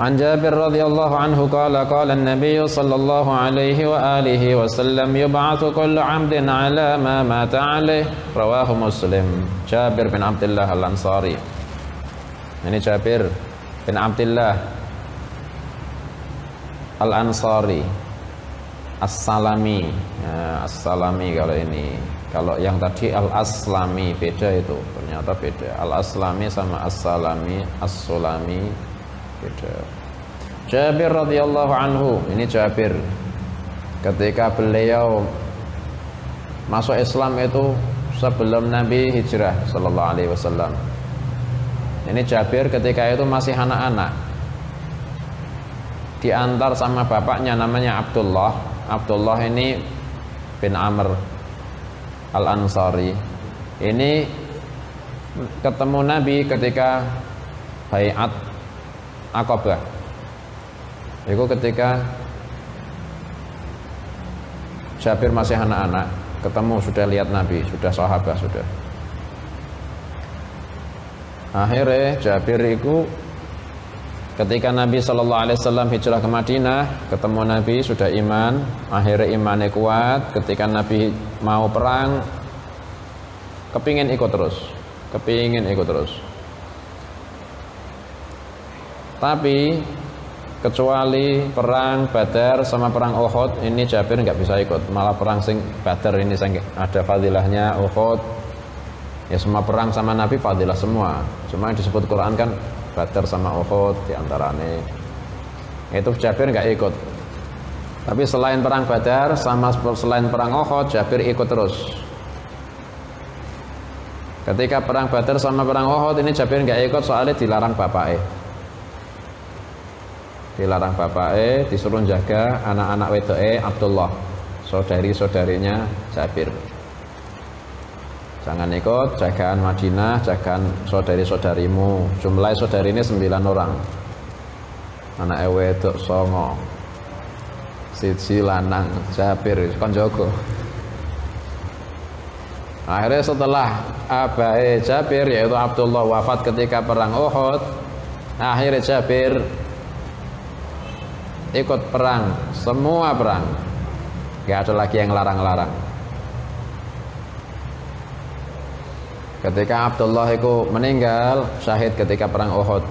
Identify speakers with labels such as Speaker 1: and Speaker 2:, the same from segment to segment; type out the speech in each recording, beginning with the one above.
Speaker 1: عن جابر رضي الله عنه قال قال النبي صلى الله عليه وآله وسلم يبعث كل عبد على ما مات عليه رواه مسلم جابر بن عبد الله الأنصاري ini Jabir bin Abdullah Al-Ansari As-Salami ya, As-Salami kalau ini kalau yang tadi Al-Aslami beda itu ternyata beda Al-Aslami sama As-Salami As-Sulami beda Jabir radhiyallahu anhu ini Jabir ketika beliau masuk Islam itu sebelum Nabi hijrah sallallahu alaihi wasallam ini Jabir ketika itu masih anak-anak. Diantar sama bapaknya namanya Abdullah. Abdullah ini bin Amr Al-Ansari. Ini ketemu Nabi ketika Bayat Aqabah. Itu ketika Jabir masih anak-anak, ketemu sudah lihat Nabi, sudah sahabat sudah. Akhirnya Jabir itu ketika Nabi Shallallahu Alaihi Wasallam hijrah ke Madinah ketemu Nabi sudah iman akhirnya imannya kuat. Ketika Nabi mau perang kepingin ikut terus kepingin ikut terus tapi kecuali perang Badar sama perang Uhud ini Jabir nggak bisa ikut. Malah perang sing Badar ini ada fadilahnya Uhud. Ya semua perang sama Nabi fadilah semua. Cuma yang disebut Quran kan Badar sama Uhud di antaranya itu Jabir nggak ikut. Tapi selain perang Badar sama selain perang Uhud Jabir ikut terus. Ketika perang Badar sama perang Uhud ini Jabir nggak ikut soalnya dilarang bapak dilarang bapak disuruh jaga anak-anak wedoe Abdullah saudari-saudarinya Jabir Jangan ikut jagaan Madinah, jagaan saudari-saudarimu. Jumlah saudari ini sembilan orang. Anak itu songo. Siji lanang Jabir kon. Akhirnya setelah abai Jabir yaitu Abdullah wafat ketika perang Uhud, akhirnya Jabir ikut perang, semua perang. Gak ada lagi yang larang-larang. Ketika Abdullah itu meninggal syahid ketika perang Uhud.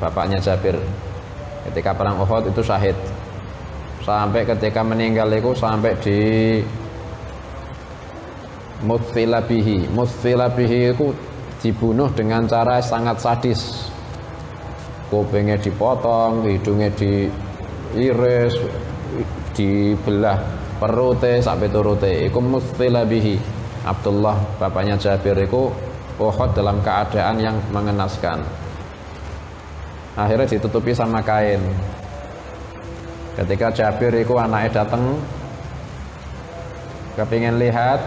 Speaker 1: Bapaknya Jabir. Ketika perang Uhud itu syahid. Sampai ketika meninggal itu sampai di Mutfilabihi. Mutfilabihi itu dibunuh dengan cara sangat sadis. Kupingnya dipotong, hidungnya diiris, dibelah perute sampai turute. Iku mutfilabihi Abdullah bapaknya Jabir itu Uhud dalam keadaan yang mengenaskan. Akhirnya ditutupi sama kain. Ketika Jabir itu anaknya datang kepingin lihat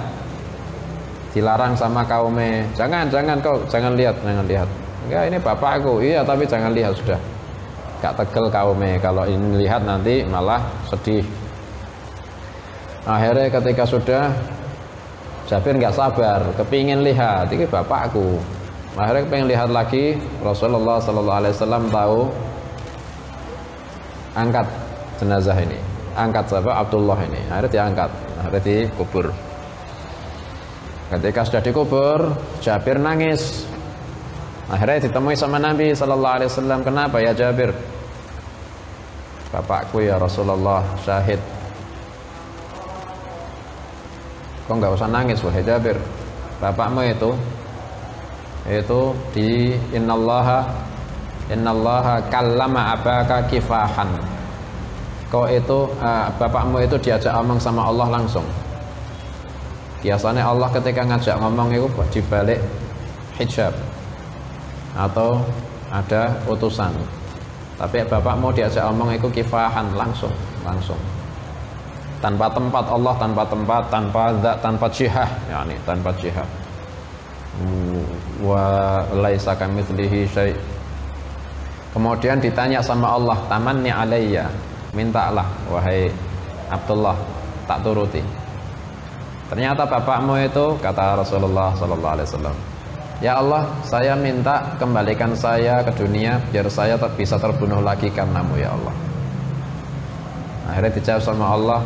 Speaker 1: dilarang sama kaumnya. Jangan jangan kau jangan lihat jangan lihat enggak ini bapakku. Iya tapi jangan lihat sudah. Gak tegel kaumnya. Kalau ini lihat nanti malah sedih. Akhirnya ketika sudah Jabir nggak sabar, kepingin lihat, ini bapakku. Akhirnya kepingin lihat lagi, Rasulullah Sallallahu Alaihi Wasallam tahu angkat jenazah ini, angkat siapa? Abdullah ini, akhirnya diangkat, akhirnya dikubur. Ketika sudah dikubur, Jabir nangis. Akhirnya ditemui sama Nabi Sallallahu Alaihi Wasallam, kenapa ya Jabir? Bapakku ya Rasulullah syahid. Kok nggak usah nangis wahai Jabir? Bapakmu itu itu di innallaha innallaha kallama abaka kifahan. Kau itu uh, bapakmu itu diajak omong sama Allah langsung? Biasanya Allah ketika ngajak ngomong itu di balik hijab atau ada utusan. Tapi bapakmu diajak omong itu kifahan langsung langsung. Tanpa tempat Allah tanpa tempat tanpa zat tanpa jihah yakni tanpa jihah wa laisa kamitslihi syai. Kemudian ditanya sama Allah tamanni alayya? Mintalah wahai Abdullah tak turuti. Ternyata bapakmu itu kata Rasulullah sallallahu alaihi wasallam Ya Allah, saya minta kembalikan saya ke dunia biar saya tak bisa terbunuh lagi karenamu ya Allah. Akhirnya dijawab sama Allah,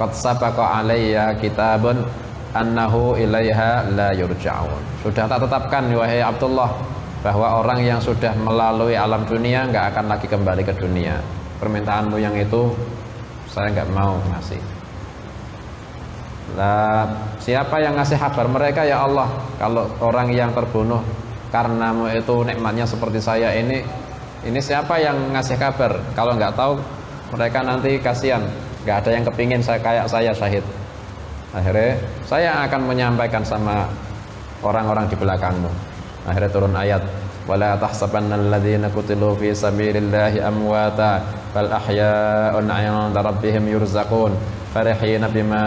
Speaker 1: Qad sabaqa alayya kitabun annahu ilaiha la yurja'un. Sudah tak tetapkan wahai Abdullah bahwa orang yang sudah melalui alam dunia nggak akan lagi kembali ke dunia. Permintaanmu yang itu saya nggak mau ngasih. Lah, siapa yang ngasih kabar mereka ya Allah? Kalau orang yang terbunuh karena itu nikmatnya seperti saya ini, ini siapa yang ngasih kabar? Kalau nggak tahu, mereka nanti kasihan. Nggak ada yang kepingin saya kayak saya syahid. Akhirnya saya akan menyampaikan sama orang-orang di belakangmu. Akhirnya turun ayat ولا تحسبن الذين قتلوا في سبيل الله أمواتا بل أحياء عند ربهم يرزقون فرحين بما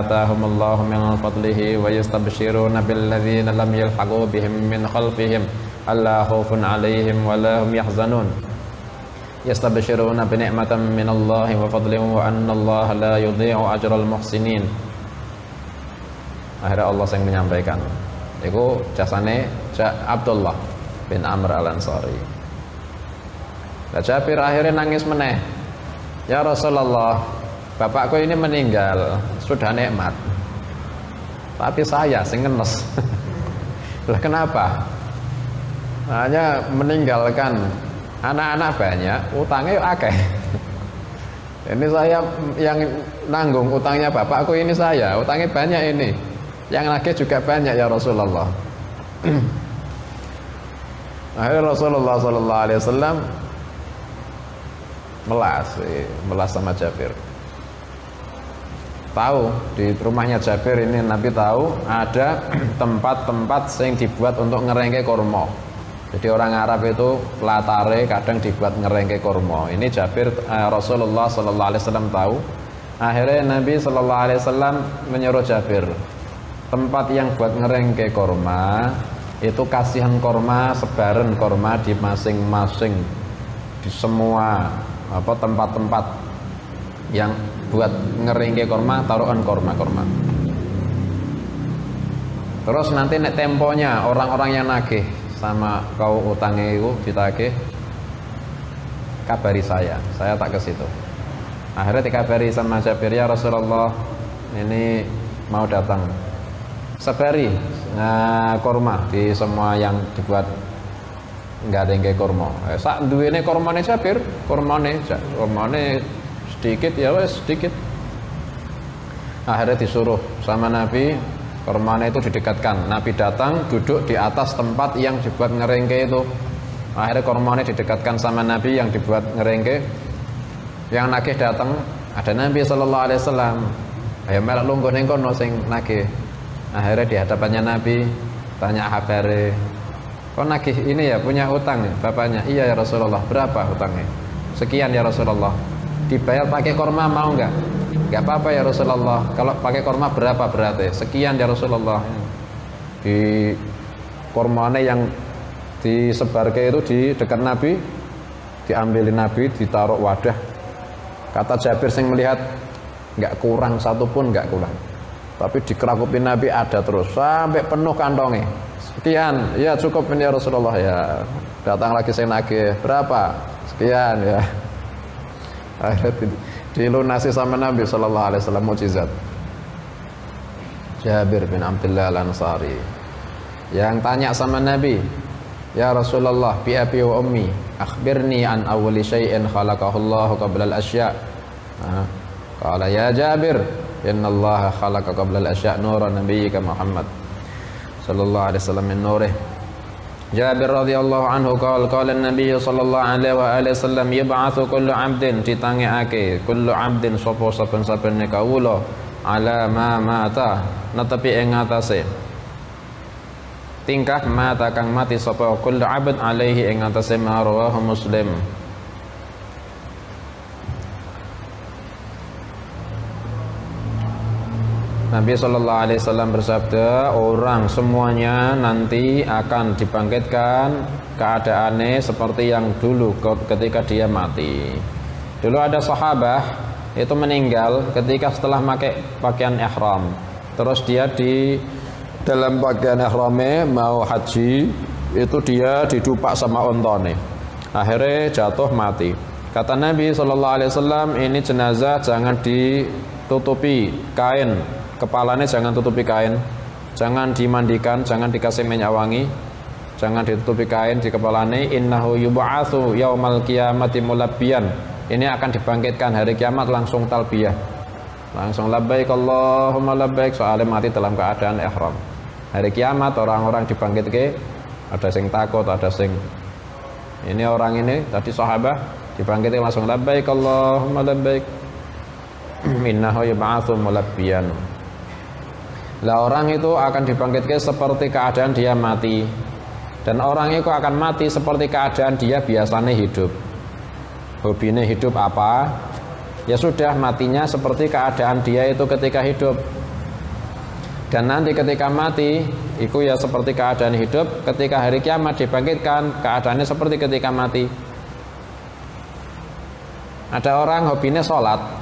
Speaker 1: آتاهم الله من فضله ويستبشرون بالذين لم يلحقوا بهم من خلفهم ألا خوف عليهم ولا هم يحزنون يستبشرون بنعمة من الله وفضل وأن الله لا يضيع أجر المحسنين akhirnya Allah yang menyampaikan itu jasane Abdullah bin Amr al-Ansari Nah, Jabir akhirnya nangis meneh Ya Rasulullah bapakku ini meninggal sudah nikmat. Tapi saya sing ngenes. Lah kenapa? Hanya meninggalkan anak-anak banyak utangnya yuk akeh. Ini saya yang nanggung utangnya bapakku ini saya. Utangnya banyak ini. Yang lagi juga banyak ya Rasulullah. Akhirnya Rasulullah Sallallahu Alaihi Wasallam melas eh, melas sama Jabir tahu. Di rumahnya Jabir ini Nabi tahu ada tempat-tempat yang dibuat untuk ngerengke kormo jadi orang Arab itu latare kadang dibuat ngerengke kormo ini Jabir eh, Rasulullah Sallallahu Alaihi Wasallam tahu. Akhirnya Nabi Sallallahu Alaihi Wasallam menyuruh Jabir tempat yang buat ngerengke korma itu kasihan korma sebaran korma di masing-masing di semua apa tempat-tempat yang buat ngeringke korma taruhan korma korma. Terus nanti nek temponya orang-orang yang nagih sama kau utangnya itu ditagih kabari saya. Saya tak ke situ. Akhirnya dikabari sama Jabir ya Rasulullah ini mau datang. Sabari nah, korma di semua yang dibuat nggak ada yang kayak korma. Eh, sak duwene kormane Jabir kormane kormane sedikit ya wes sedikit. Akhirnya disuruh sama Nabi kormana itu didekatkan. Nabi datang duduk di atas tempat yang dibuat ngerengke itu. Akhirnya kormana didekatkan sama Nabi yang dibuat ngerengke. Yang nagih datang ada Nabi Shallallahu Alaihi Wasallam. Ayo melak lungguh neng kono sing akhirnya di hadapannya Nabi tanya habare kok nagih ini ya punya utang ya? Bapaknya iya ya Rasulullah berapa utangnya sekian ya Rasulullah dibayar pakai korma mau nggak? Nggak apa-apa ya Rasulullah. Kalau pakai korma berapa berarti? Sekian ya Rasulullah. Di kormane yang disebar ke itu di dekat Nabi diambilin Nabi ditaruh wadah. Kata Jabir sing melihat nggak kurang satu pun nggak kurang. Tapi dikerakupin Nabi ada terus sampai penuh kantongnya. Sekian ya cukup ini ya Rasulullah ya. Datang lagi saya nagih berapa? Sekian ya akhirnya dilunasi sama Nabi Shallallahu Alaihi Wasallam mujizat Jabir bin Abdullah Al-Ansari. Yang tanya sama Nabi Ya Rasulullah bi abi wa ummi akhbirni an awwali syai'in khalaqahu Allah qabla al-asya' qala ya Jabir inna Allah khalaqa qabla al-asya' nura nabiyyika Muhammad. Sallallahu alaihi wasallam min nurih Jabir radhiyallahu anhu qala qala an-nabiy sallallahu alaihi wa alihi wasallam yab'atsu kullu 'abdin ditangekake. kullu 'abdin sapa saben-saben kawula ala ma mata. Netepi ing atase tingkah mata kang mati sapa? Kullu 'abd alaihi ing atase ma rawahu muslim Nabi Shallallahu Alaihi Wasallam bersabda orang semuanya nanti akan dibangkitkan keadaannya seperti yang dulu ketika dia mati. Dulu ada sahabat itu meninggal ketika setelah pakai pakaian ihram. Terus dia di dalam bagian ihrame mau haji itu dia didupak sama ontone. Akhirnya jatuh mati. Kata Nabi Shallallahu Alaihi Wasallam ini jenazah jangan ditutupi kain kepalanya jangan tutupi kain. Jangan dimandikan jangan dikasih minyak wangi. Jangan ditutupi kain di kepalanya. Innahu yub'atsu yaumal qiyamati mulabbiyan. Ini akan dibangkitkan hari kiamat langsung talbiyah. Langsung labbaik Allahumma labbaik. Soalnya mati dalam keadaan ihram. Hari kiamat orang-orang dibangkit ke ada sing takut ada sing ini orang ini tadi sahabat dibangkit langsung labbaik Allahumma labbaik. Innahu yub'atsu mulabbiyan lah orang itu akan dibangkitkan seperti keadaan dia mati. Dan orang itu akan mati seperti keadaan dia biasanya hidup. Hobinya hidup apa? Ya sudah matinya seperti keadaan dia itu ketika hidup. Dan nanti ketika mati itu ya seperti keadaan hidup. Ketika hari kiamat dibangkitkan keadaannya seperti ketika mati. Ada orang hobinya sholat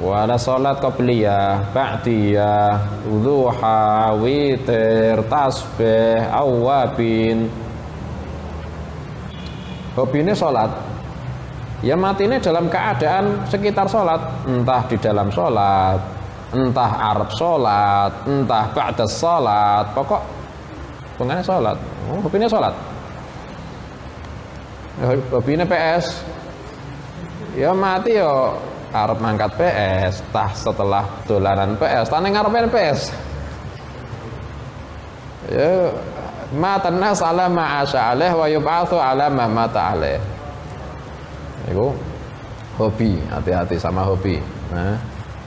Speaker 1: wala sholat qabliyah ba'diyah duha witir tasbih awabin hobinya sholat ya mati ini dalam keadaan sekitar sholat entah di dalam sholat entah Arab sholat, entah ba'da sholat, pokok pengennya sholat. Oh, sholat. Hobinya PS. Ya mati yo Arab mangkat PS, tah setelah dolanan PS, tane ngarepen PS. Ya matan nas ala ma alaih wa yub'atsu ala ma mata alaih. Itu hobi, hati-hati sama hobi. Nah,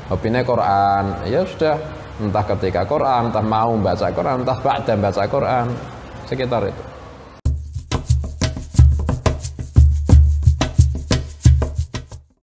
Speaker 1: hobinya Quran ya sudah entah ketika Quran entah mau baca Quran entah ba'da baca Quran sekitar itu